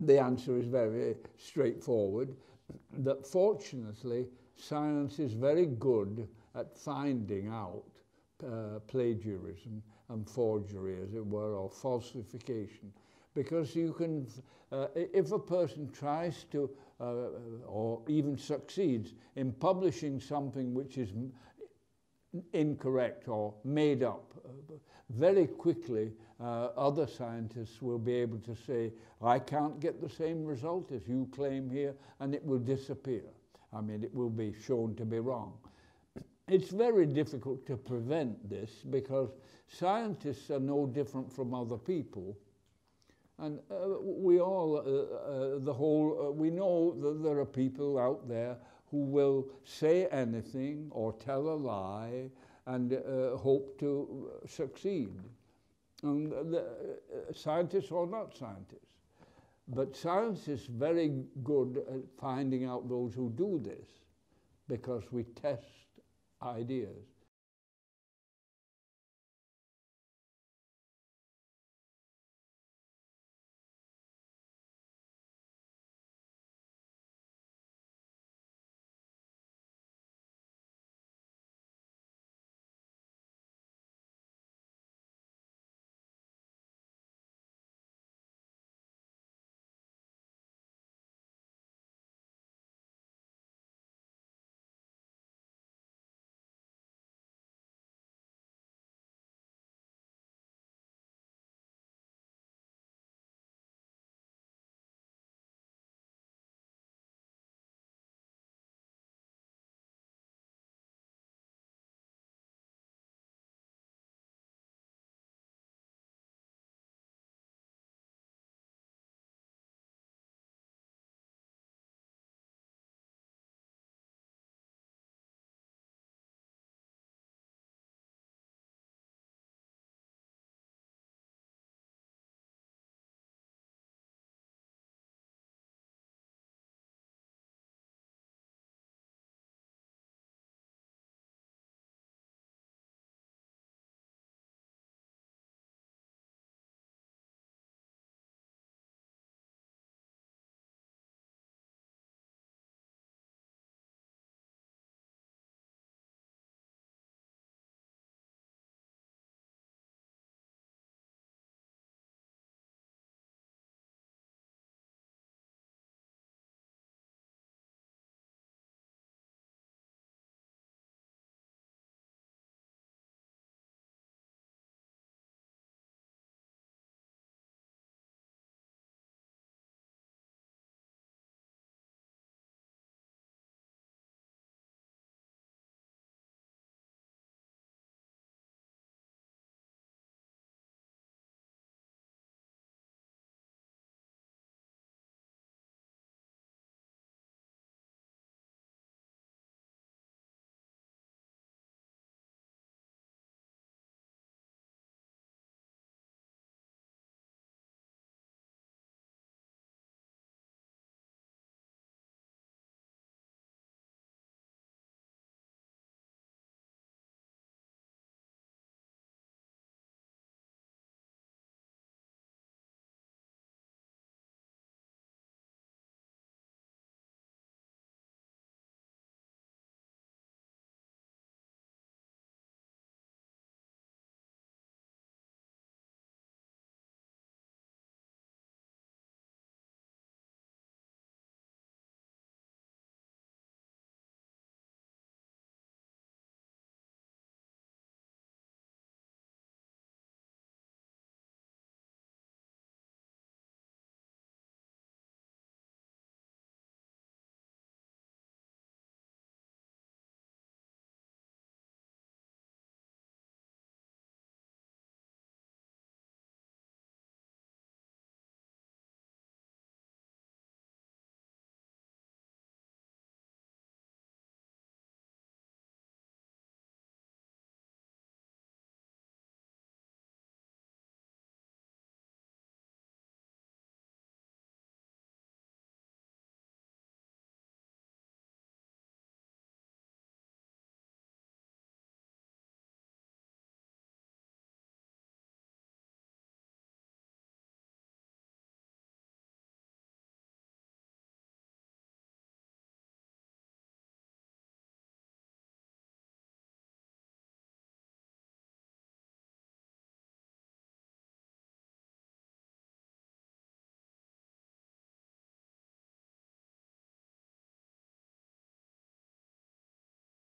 the answer is very straightforward, that fortunately science is very good at finding out uh, plagiarism and forgery, as it were, or falsification. Because you can, uh, if a person tries to, uh, or even succeeds in publishing something which is incorrect or made up, very quickly uh, other scientists will be able to say, I can't get the same result as you claim here, and it will disappear. I mean, it will be shown to be wrong. It's very difficult to prevent this because scientists are no different from other people. And uh, we all, uh, uh, the whole, uh, we know that there are people out there who will say anything or tell a lie and uh, hope to succeed. And the, uh, scientists or not scientists. But science is very good at finding out those who do this because we test ideas.